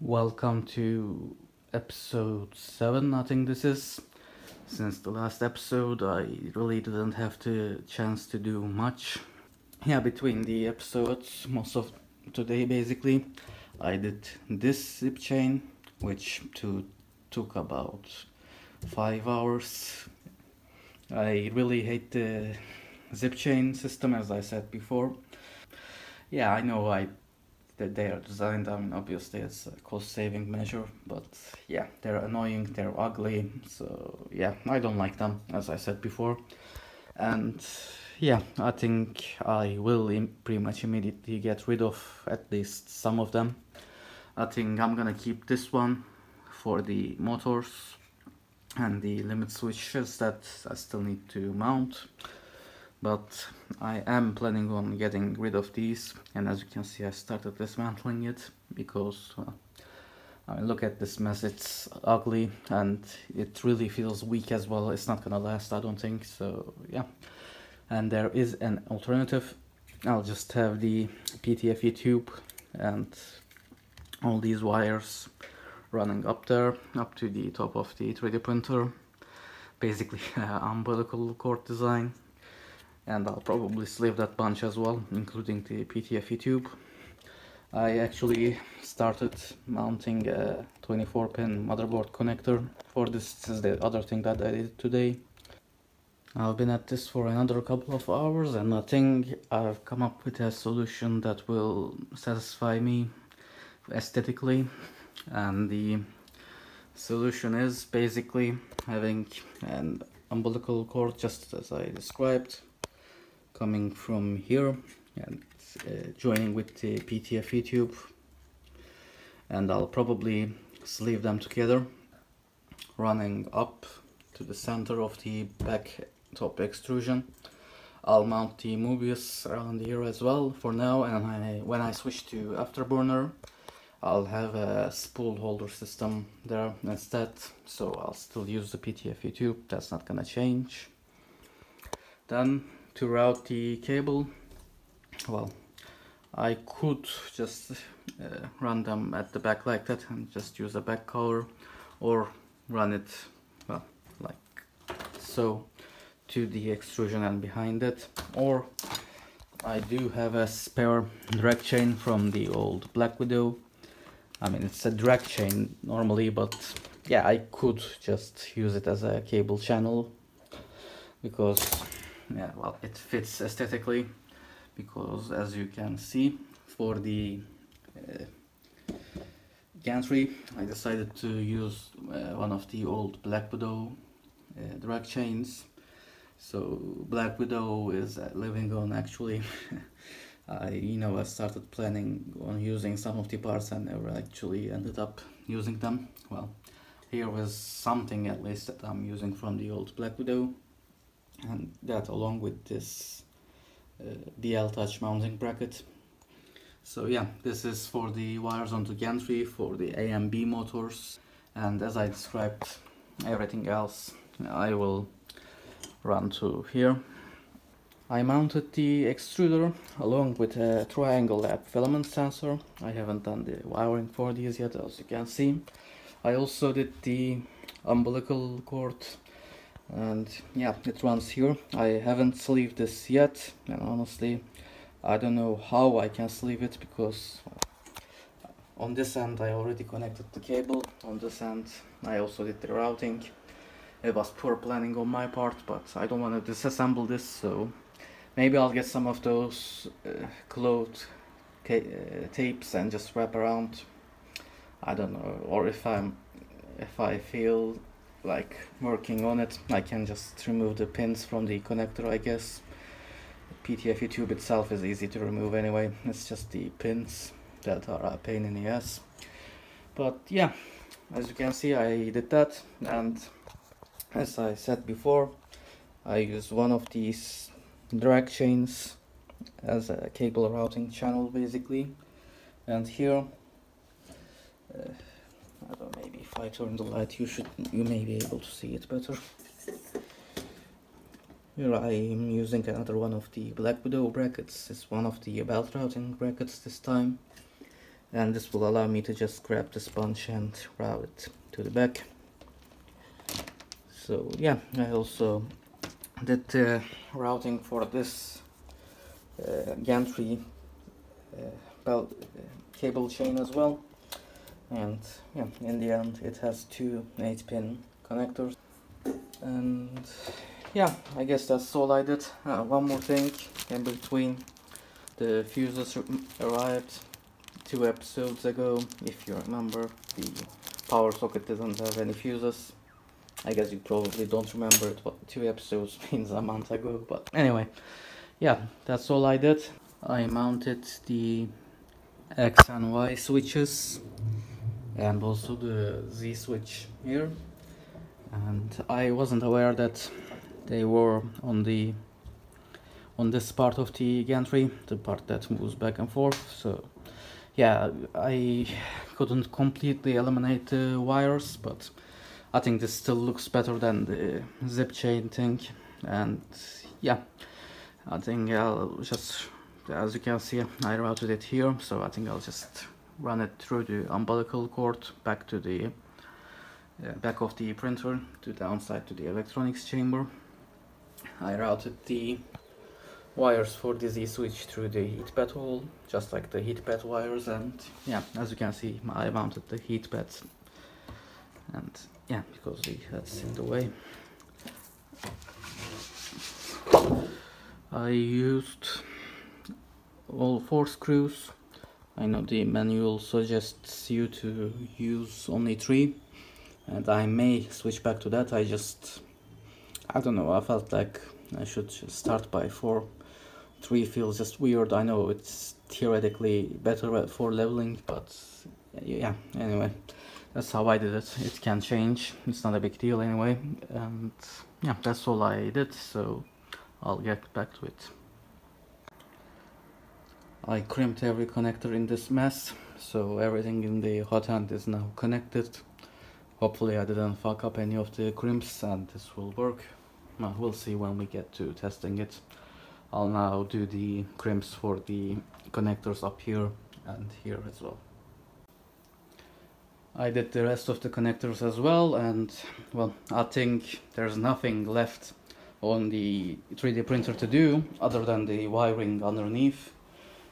Welcome to episode 7, I think this is. Since the last episode, I really didn't have the chance to do much. Yeah, between the episodes, most of today basically, I did this zip chain, which to, took about 5 hours. I really hate the zip chain system, as I said before. Yeah, I know I that they are designed. I mean, obviously it's a cost-saving measure, but yeah, they're annoying. They're ugly. So yeah, I don't like them, as I said before. And yeah, I think I will pretty much immediately get rid of at least some of them. I think I'm gonna keep this one for the motors and the limit switches that I still need to mount but I am planning on getting rid of these and as you can see I started dismantling it because I look at this mess it's ugly and it really feels weak as well. It's not gonna last I don't think so yeah. And there is an alternative. I'll just have the PTFE tube and all these wires running up there up to the top of the 3D printer. Basically umbilical cord design and I'll probably sleeve that bunch as well, including the PTFE tube. I actually started mounting a 24 pin motherboard connector for this. This is the other thing that I did today. I've been at this for another couple of hours and I think I've come up with a solution that will satisfy me aesthetically and the solution is basically having an umbilical cord just as I described coming from here and uh, joining with the PTFE tube and I'll probably sleeve them together running up to the center of the back top extrusion. I'll mount the Mobius around here as well for now and I, when I switch to Afterburner I'll have a spool holder system there instead so I'll still use the PTFE tube that's not gonna change. Then to route the cable. Well I could just uh, run them at the back like that and just use a back cover or run it well like so to the extrusion and behind it. Or I do have a spare drag chain from the old Black Widow. I mean it's a drag chain normally but yeah I could just use it as a cable channel because yeah well it fits aesthetically because as you can see for the uh, gantry I decided to use uh, one of the old Black Widow uh, drag chains. So Black Widow is uh, living on actually. I you know I started planning on using some of the parts and never actually ended up using them. Well here was something at least that I'm using from the old Black Widow and that along with this uh, BLTouch mounting bracket. So yeah this is for the wires onto gantry for the AMB motors and as I described everything else I will run to here. I mounted the extruder along with a triangle lab filament sensor. I haven't done the wiring for these yet as you can see. I also did the umbilical cord and yeah it runs here. I haven't sleeved this yet and honestly I don't know how I can sleeve it because on this end I already connected the cable on this end I also did the routing. It was poor planning on my part but I don't want to disassemble this so maybe I'll get some of those uh, cloth uh, tapes and just wrap around. I don't know or if I'm if I feel like working on it. I can just remove the pins from the connector I guess. The PTFE tube itself is easy to remove anyway. It's just the pins that are a pain in the ass. But yeah as you can see I did that. And as I said before I use one of these drag chains as a cable routing channel basically. And here uh, I don't know, maybe if I turn the light you should you may be able to see it better. Here I am using another one of the Black Widow brackets. It's one of the belt routing brackets this time. and this will allow me to just grab the sponge and route it to the back so yeah I also did the routing for this uh, gantry uh, belt uh, cable chain as well and yeah in the end it has two 8 pin connectors. And yeah I guess that's all I did. Uh, one more thing in between. The fuses arrived two episodes ago if you remember. The power socket doesn't have any fuses. I guess you probably don't remember it what two episodes means a month ago. But anyway yeah that's all I did. I mounted the X and Y switches and also the Z switch here. And I wasn't aware that they were on the on this part of the gantry the part that moves back and forth. So yeah I couldn't completely eliminate the wires but I think this still looks better than the zip chain thing. And yeah I think I'll just as you can see I routed it here. So I think I'll just run it through the umbilical cord back to the uh, back of the printer to downside to the electronics chamber. I routed the wires for the Z switch through the heat pad hole just like the heat pad wires and yeah as you can see I mounted the heat pads. And yeah because the head's in the way. I used all four screws I know the manual suggests you to use only three and I may switch back to that. I just I don't know I felt like I should start by four. Three feels just weird. I know it's theoretically better for leveling but yeah anyway. That's how I did it. It can change. It's not a big deal anyway. And yeah that's all I did so I'll get back to it I crimped every connector in this mess so everything in the hot end is now connected. Hopefully I didn't fuck up any of the crimps and this will work. Well, we'll see when we get to testing it. I'll now do the crimps for the connectors up here and here as well. I did the rest of the connectors as well and well I think there's nothing left on the 3D printer to do other than the wiring underneath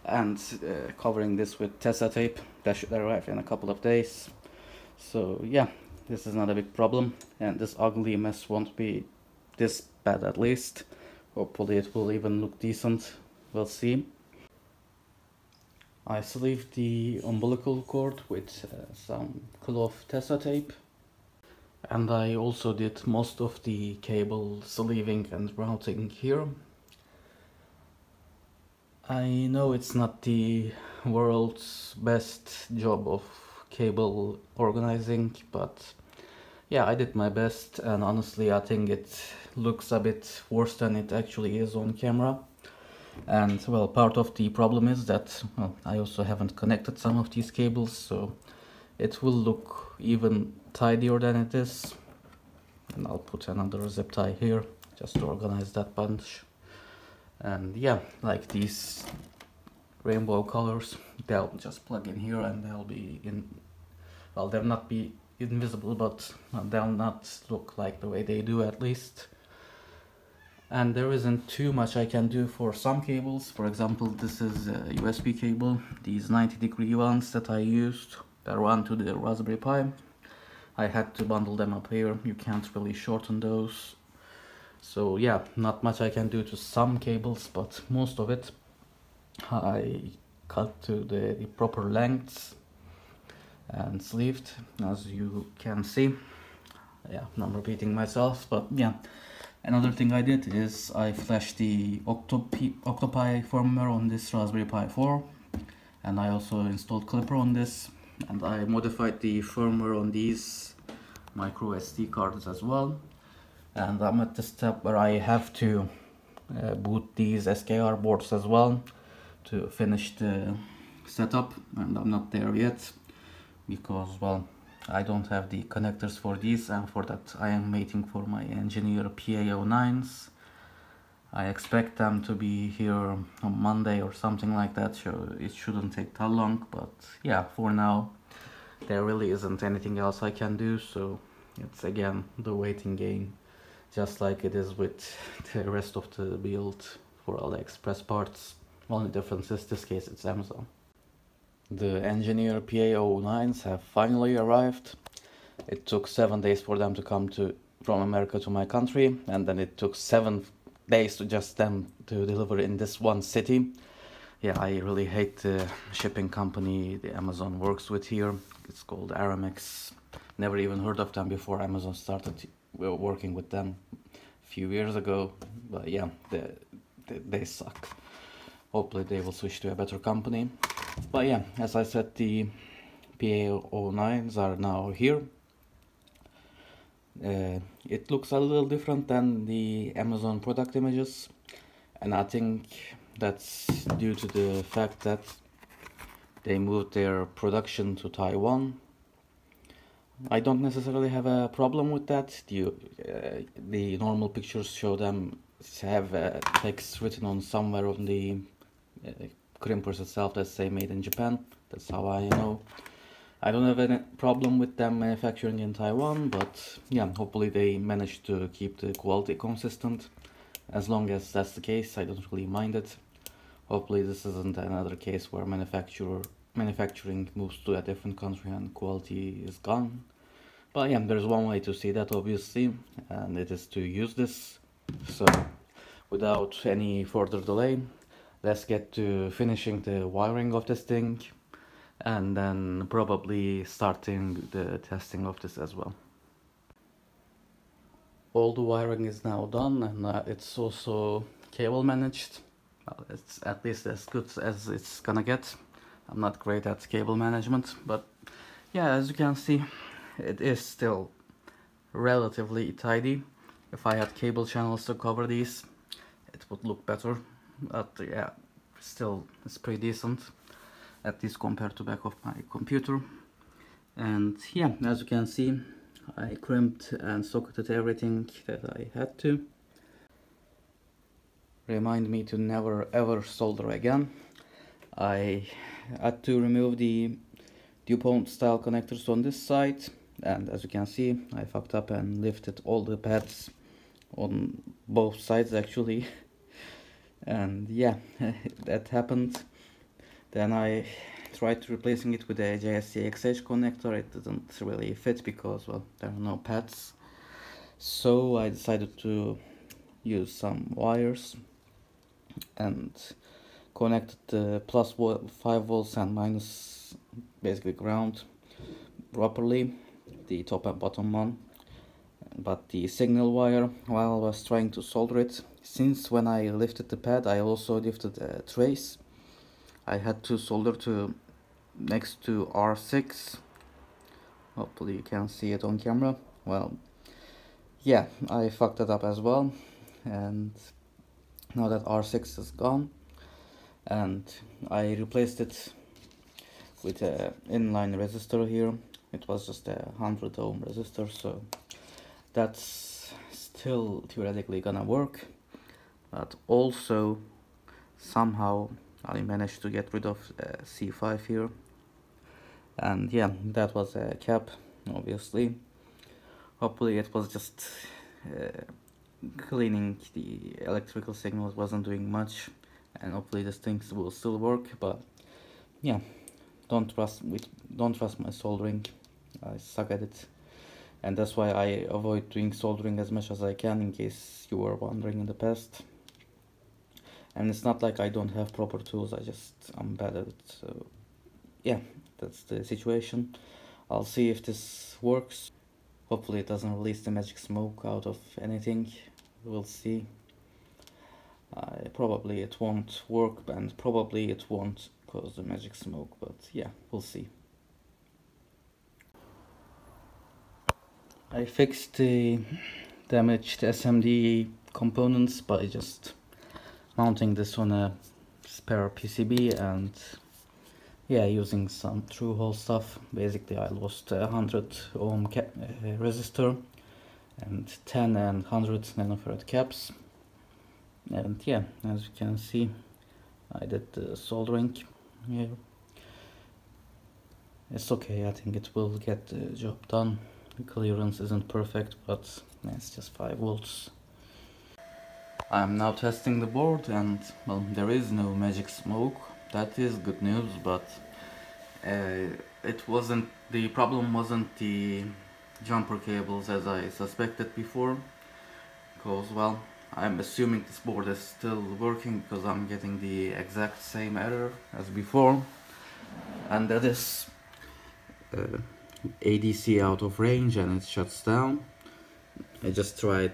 and uh, covering this with Tesa tape that should arrive in a couple of days. So yeah this is not a big problem and this ugly mess won't be this bad at least. Hopefully it will even look decent. We'll see. I sleeved the umbilical cord with uh, some cloth Tesa tape. And I also did most of the cable sleeving and routing here I know it's not the world's best job of cable organizing, but yeah, I did my best and honestly I think it looks a bit worse than it actually is on camera. And well, part of the problem is that well, I also haven't connected some of these cables, so it will look even tidier than it is. And I'll put another zip tie here just to organize that bunch and yeah like these rainbow colors they'll just plug in here and they'll be in well they'll not be invisible but uh, they'll not look like the way they do at least. And there isn't too much I can do for some cables. For example this is a USB cable these 90 degree ones that I used that run to the Raspberry Pi. I had to bundle them up here. You can't really shorten those so yeah not much I can do to some cables but most of it I cut to the, the proper lengths and sleeved as you can see. Yeah I'm repeating myself but yeah. Another thing I did is I flashed the Octopi, Octopi firmware on this Raspberry Pi 4 and I also installed Klipper on this and I modified the firmware on these micro SD cards as well and I'm at the step where I have to uh, boot these SKR boards as well to finish the setup. And I'm not there yet because well I don't have the connectors for these and for that. I am waiting for my engineer PA09s I expect them to be here on Monday or something like that, so it shouldn't take that long, but yeah, for now there really isn't anything else I can do, so it's again the waiting game, just like it is with the rest of the build for AliExpress parts. Only difference is this case it's Amazon. The engineer PA09s have finally arrived. It took seven days for them to come to from America to my country, and then it took seven days to just them to deliver in this one city. Yeah, I really hate the shipping company the Amazon works with here. It's called Aramex. Never even heard of them before Amazon started working with them a few years ago. But yeah, they, they, they suck. Hopefully they will switch to a better company. But yeah, as I said, the PA09s are now here uh, it looks a little different than the Amazon product images and I think that's due to the fact that they moved their production to Taiwan. I don't necessarily have a problem with that. The, uh, the normal pictures show them have uh, text written on somewhere on the uh, crimpers itself that say made in Japan. That's how I know. I don't have any problem with them manufacturing in Taiwan, but yeah, hopefully they manage to keep the quality consistent. As long as that's the case, I don't really mind it. Hopefully this isn't another case where manufacturer manufacturing moves to a different country and quality is gone. But yeah, there's one way to see that obviously, and it is to use this. So without any further delay, let's get to finishing the wiring of this thing and then probably starting the testing of this as well. All the wiring is now done and uh, it's also cable managed. Well, it's at least as good as it's gonna get. I'm not great at cable management, but yeah, as you can see, it is still relatively tidy. If I had cable channels to cover these, it would look better, but yeah, still it's pretty decent at least compared to back of my computer. And yeah as you can see I crimped and socketed everything that I had to. Remind me to never ever solder again. I had to remove the DuPont style connectors on this side and as you can see I fucked up and lifted all the pads on both sides actually and yeah that happened then I tried replacing it with a JST XH connector. It didn't really fit because, well, there are no pads. So I decided to use some wires and connected the plus 5 volts and minus basically ground properly, the top and bottom one. But the signal wire, while I was trying to solder it, since when I lifted the pad I also lifted a trace. I had to solder to next to R6 hopefully you can see it on camera. Well yeah I fucked it up as well. And now that R6 is gone and I replaced it with a inline resistor here. It was just a 100 ohm resistor so that's still theoretically gonna work but also somehow I managed to get rid of uh, C5 here. And yeah that was a cap obviously. Hopefully it was just uh, cleaning the electrical signals wasn't doing much and hopefully these things will still work but yeah. Don't trust with don't trust my soldering I suck at it. And that's why I avoid doing soldering as much as I can in case you were wondering in the past. And it's not like I don't have proper tools I just I'm bad at it so yeah that's the situation. I'll see if this works. Hopefully it doesn't release the magic smoke out of anything. We'll see uh, probably it won't work and probably it won't cause the magic smoke but yeah we'll see. I fixed the damaged SMD components by just mounting this on a spare PCB and yeah using some through hole stuff. Basically I lost a 100 ohm uh, resistor and 10 and 100 nanofarad caps and yeah as you can see I did the soldering here. It's okay I think it will get the job done. The clearance isn't perfect but it's just 5 volts. I'm now testing the board and well there is no magic smoke. That is good news but uh, it wasn't the problem wasn't the jumper cables as I suspected before. Because well I'm assuming this board is still working because I'm getting the exact same error as before. And that is uh, ADC out of range and it shuts down. I just tried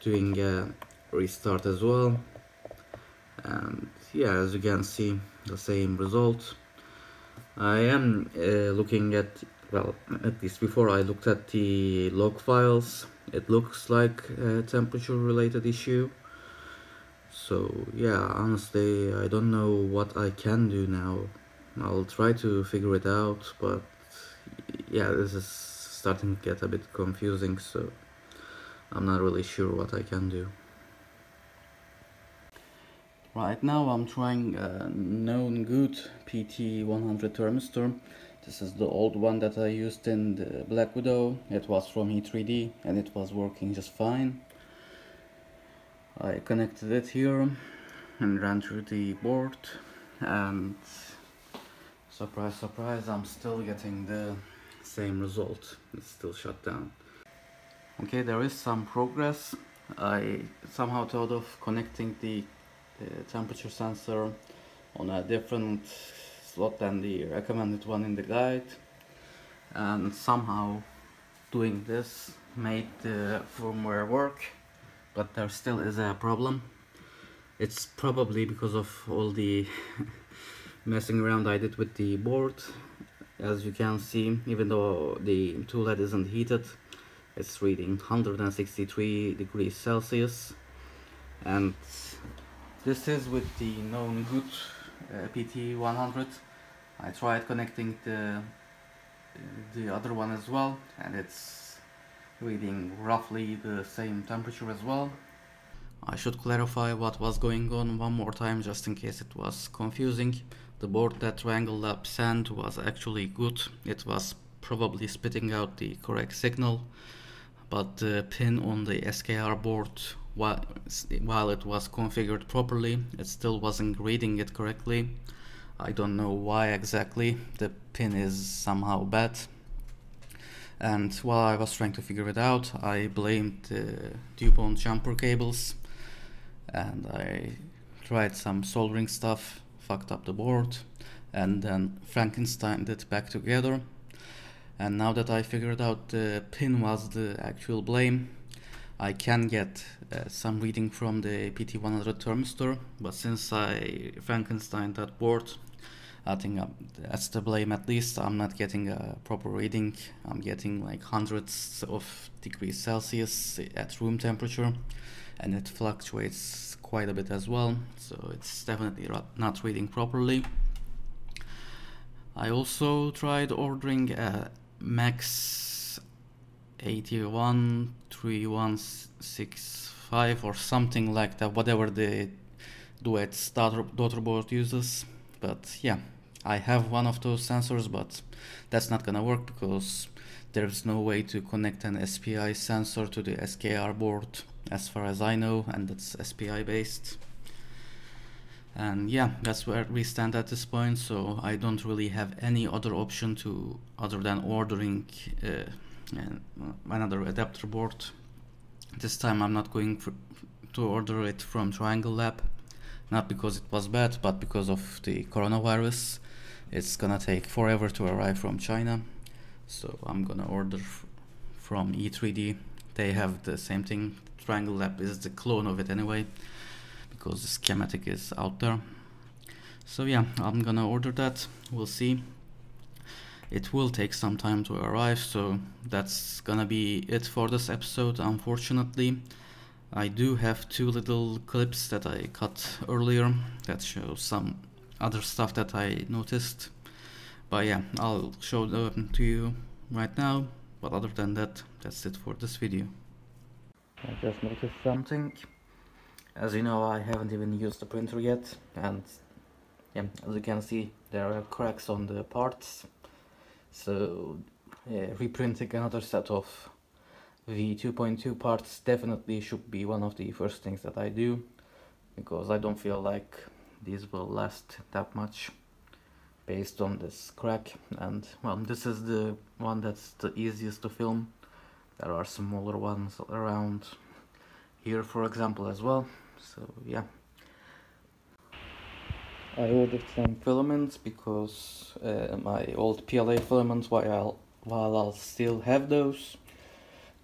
doing a restart as well. And yeah as you can see the same result. I am uh, looking at well at least before I looked at the log files it looks like a temperature related issue. So yeah honestly I don't know what I can do now. I'll try to figure it out but yeah this is starting to get a bit confusing so I'm not really sure what I can do. Right now I'm trying a known good PT100 thermistor this is the old one that I used in the Black Widow. It was from E3D and it was working just fine. I connected it here and ran through the board and surprise surprise I'm still getting the same result. It's still shut down. Okay, there is some progress. I somehow thought of connecting the, the temperature sensor on a different slot than the recommended one in the guide and somehow doing this made the firmware work but there still is a problem. It's probably because of all the messing around I did with the board. As you can see even though the tool head isn't heated it's reading 163 degrees Celsius. And this is with the known good uh, PT100 I tried connecting the the other one as well and it's reading roughly the same temperature as well. I should clarify what was going on one more time just in case it was confusing. The board that Triangle Lab sent was actually good. It was probably spitting out the correct signal but the pin on the SKR board while it was configured properly it still wasn't reading it correctly I don't know why exactly. The pin is somehow bad. And while I was trying to figure it out I blamed the DuPont jumper cables. And I tried some soldering stuff fucked up the board and then Frankensteined it back together. And now that I figured out the pin was the actual blame I can get uh, some reading from the PT100 thermistor but since I Frankenstein that board I think um, that's the blame at least. I'm not getting a proper reading. I'm getting like hundreds of degrees Celsius at room temperature and it fluctuates quite a bit as well. So it's definitely not reading properly. I also tried ordering a Max 813165 or something like that, whatever the Duet's daughter, daughter board uses. But yeah, I have one of those sensors, but that's not gonna work because there's no way to connect an SPI sensor to the SKR board as far as I know, and it's SPI based. And yeah, that's where we stand at this point, so I don't really have any other option to other than ordering uh, another adapter board. This time I'm not going to order it from Triangle Lab, not because it was bad, but because of the coronavirus it's gonna take forever to arrive from China so I'm gonna order from E3D they have the same thing. Triangle Lab is the clone of it anyway because the schematic is out there. So yeah I'm gonna order that. We'll see. It will take some time to arrive so that's gonna be it for this episode unfortunately. I do have two little clips that I cut earlier that show some other stuff that I noticed. But yeah I'll show them uh, to you right now. But other than that that's it for this video. I just noticed something. As you know I haven't even used the printer yet. And yeah as you can see there are cracks on the parts. So yeah, reprinting another set of V2.2 parts definitely should be one of the first things that I do. Because I don't feel like these will last that much based on this crack. And well this is the one that's the easiest to film. There are smaller ones around here for example as well. So yeah. I ordered some filaments because uh, my old PLA filaments while while I'll still have those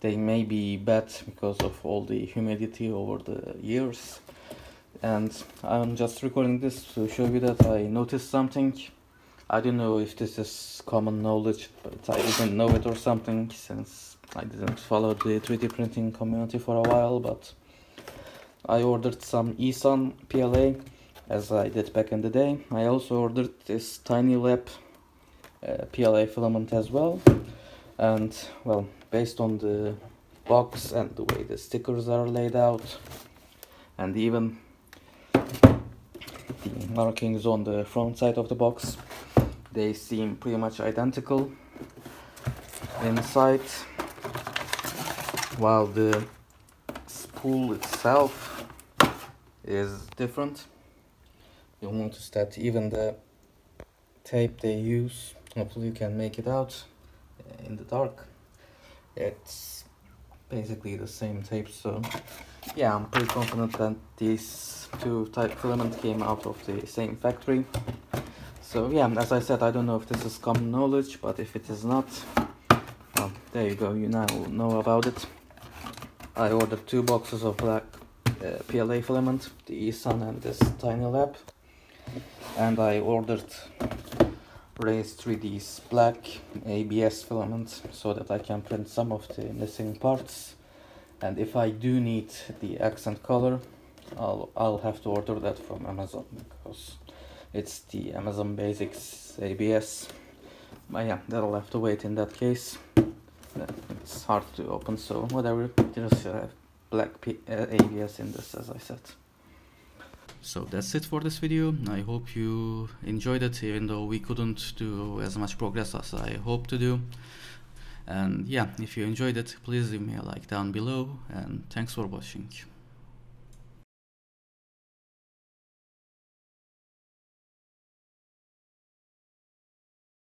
they may be bad because of all the humidity over the years and I'm just recording this to show you that I noticed something. I don't know if this is common knowledge but I didn't know it or something since I didn't follow the 3D printing community for a while but I ordered some eSun PLA as I did back in the day. I also ordered this Tiny Lab uh, PLA filament as well. And well based on the box and the way the stickers are laid out and even the markings on the front side of the box. They seem pretty much identical inside while the spool itself is different. You'll notice that even the tape they use hopefully you can make it out in the dark. It's basically the same tape so yeah I'm pretty confident that these two type filament came out of the same factory. So yeah as I said I don't know if this is common knowledge but if it is not well there you go. You now know about it. I ordered two boxes of black uh, PLA filament the eSun and this Tiny Lab. And I ordered Raise 3D's black ABS filament so that I can print some of the missing parts and if I do need the accent color I'll, I'll have to order that from Amazon because it's the Amazon Basics ABS but yeah that'll have to wait in that case. It's hard to open so whatever. Just uh, black P uh, ABS in this as I said. So that's it for this video. I hope you enjoyed it even though we couldn't do as much progress as i hoped to do and yeah if you enjoyed it please leave me a like down below and thanks for watching